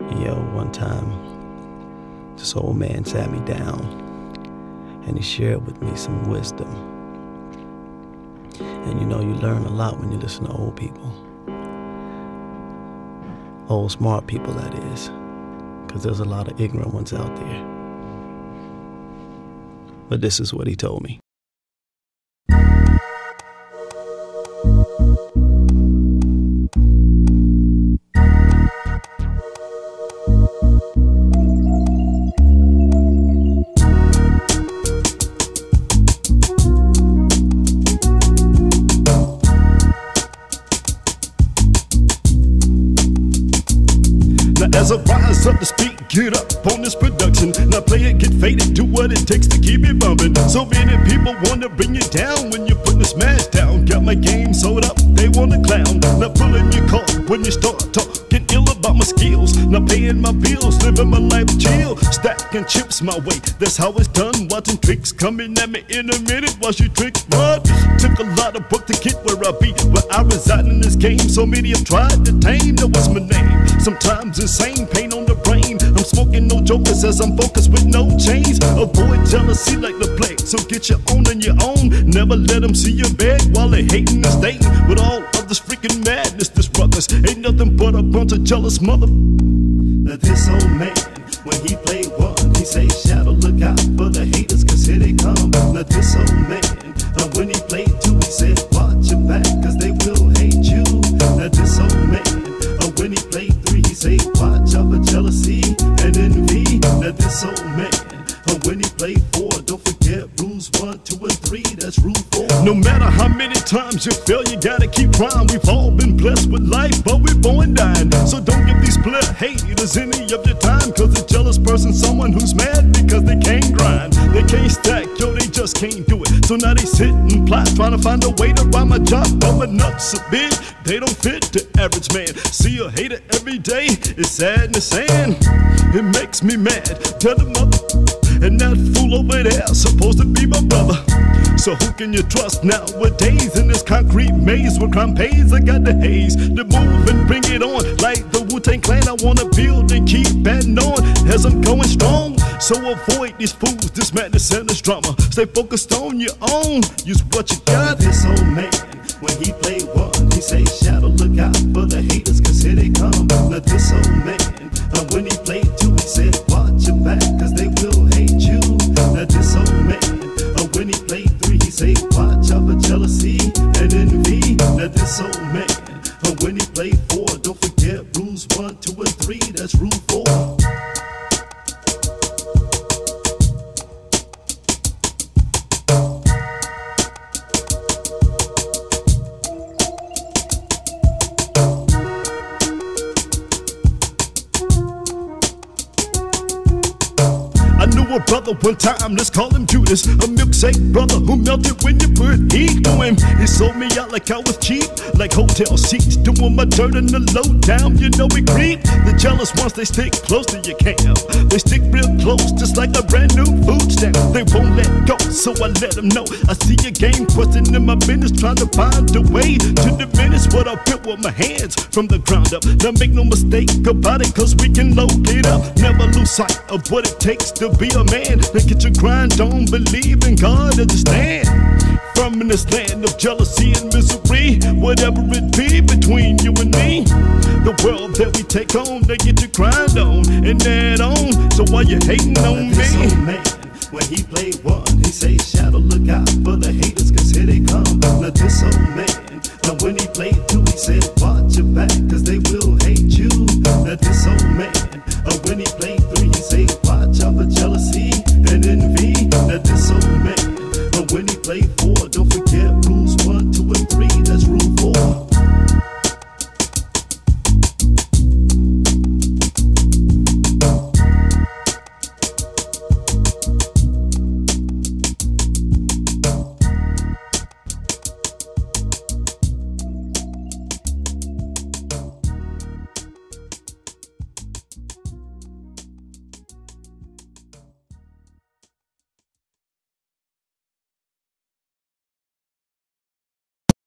Yo, one time, this old man sat me down and he shared with me some wisdom. And you know, you learn a lot when you listen to old people. Old smart people, that is. Because there's a lot of ignorant ones out there. But this is what he told me. As rise up to speak, get up on this production. Now play it, get faded, do what it takes to keep it bumping. So many people wanna bring you down when you're putting the smash down. Got my game sold up, they wanna clown. Now pulling your car when you start talking ill about my skills. Now paying my bills, living my life chill. Stacking chips my way, that's how it's done. Watching tricks coming at me in a minute. Watch you trick what? Took a lot of work to get where I be, where I reside in this game. So many have tried to tame. Now what's my name? Sometimes insane, pain on the brain. I'm smoking no jokers as I'm focused with no chains. Avoid jealousy like the plague. So get your own on your own. Never let them see your beg while they hating and staying with all of this freaking madness. This ruckus ain't nothing but a bunch of jealous mother. Now this old man, when he played one, he say, No matter how many times you fail, you gotta keep trying. We've all been blessed with life, but we're born dying. So don't give these player haters any of your time. Cause a jealous person, someone who's mad because they can't grind. They can't stack, yo, they just can't do it. So now they sit and plot, trying to find a way to buy my job. But my nuts are big, they don't fit the average man. See a hater every day, it's sad and it's sad. It makes me mad. Tell them up. And that fool over there supposed to be my brother. So who can you trust nowadays in this concrete maze where crime pays? I got the haze to move and bring it on like the Wu Tang Clan. I wanna build and keep adding on as I'm going strong. So avoid these fools, this madness and this drama. Stay focused on your own. Use what you got. This old man, when he played one, he say, Shad-Doe, look out for the haters, cause here they come. Now this old man, uh, when he played two, he said, this old man, uh, when he played four, don't forget rules one, two, and three, that's rule a brother one time, let's call him Judas. A milkshake brother who melted when you put heat on him. He sold me out like I was cheap, like hotel seats. Doing my dirt in the low down, you know we creep. The jealous ones, they stick close to your camp. They stick real close, just like a brand new food stamp. They won't let go, so I let them know. I see your game questioning my business, trying to find a way to diminish what I built with my hands from the ground up. Now make no mistake about it, cause we can locate up. Never lose sight of what it takes to be a man. Now get your grind on, believe in God, understand. From in this land of jealousy and misery, whatever it be between you and me. The world that we take on, they get your grind on and that on. So why you hating on me? old man, when he played one, he say, Shad-Doe, look out for the haters, cause here they come. Now this old man, now when he played two, he said,